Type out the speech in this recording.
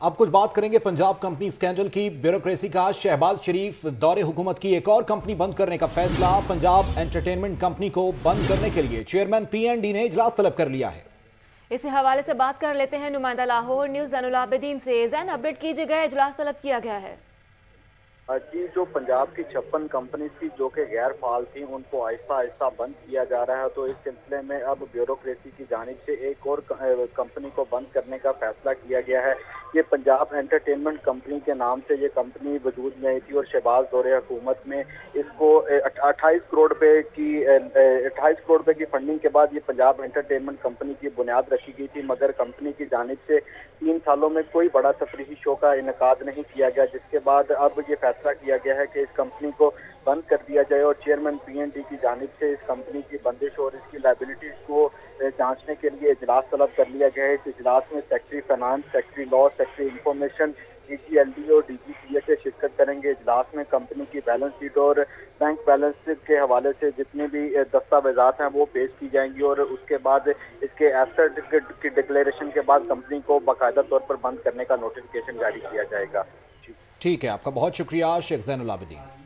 اب کچھ بات کریں گے پنجاب کمپنی سکینڈل کی بیوروکریسی کا شہباز شریف دور حکومت کی ایک اور کمپنی بند کرنے کا فیصلہ پنجاب انٹرٹینمنٹ کمپنی کو بند کرنے کے لیے چیئرمین پی این ڈی نے اجلاس طلب کر لیا ہے۔ اسی حوالے سے بات کر لیتے ہیں نمائندہ لاہور۔ نیوز زین العابدین سے زین اپڈیٹ کیجیے گئے اجلاس طلب کیا گیا ہے۔ جی جو پنجاب کی چھپن کمپنیز تھی جو کہ غیر فعال تھیں ان کو آہستہ آہستہ بند کیا جا رہا ہے۔ تو اس سلسلے میں اب بیوروکریسی کی جانب سے ایک اور کمپنی کو بند کرنے کا فیصلہ کیا گیا ہے۔ یہ پنجاب انٹرٹینمنٹ کمپنی کے نام سے یہ کمپنی وجود میں آئی تھی اور شہباز دور حکومت میں اس کو اٹھائیس کروڑ روپے کی اٹھائیس کروڑ روپے کی فنڈنگ کے بعد یہ پنجاب انٹرٹینمنٹ کمپنی کی بنیاد رکھی گئی تھی، مگر کمپنی کی جانب سے تین سالوں میں کوئی بڑا تفریحی شو کا انعقاد نہیں کیا گیا، جس کے بعد اب یہ فیصلہ فیصلہ کیا گیا ہے کہ اس کمپنی کو بند کر دیا جائے اور چیئرمین پی این ڈی کی جانب سے اس کمپنی کی بندش اور اس کی لائبلٹیز کو جانچنے کے لیے اجلاس طلب کر لیا گیا ہے۔ اس اجلاس میں secretary finance secretary law secretary information D G L D اور ڈی جی سی ایس شرکت کریں گے۔ اجلاس میں کمپنی کی بیلنس شیٹ اور بینک بیلنس کے حوالے سے جتنے بھی دستاویزات ہیں وہ پیش کی جائیں گی اور اس کے بعد اس کے ایسٹ کی ڈکلیریشن کے بعد کمپنی کو باقاعدہ طور پر بند کرنے کا نوٹیفیکیشن جاری کیا جائے گا۔ جی۔ ٹھیک ہے، آپ کا بہت شکریہ، شیخ زین العابدین۔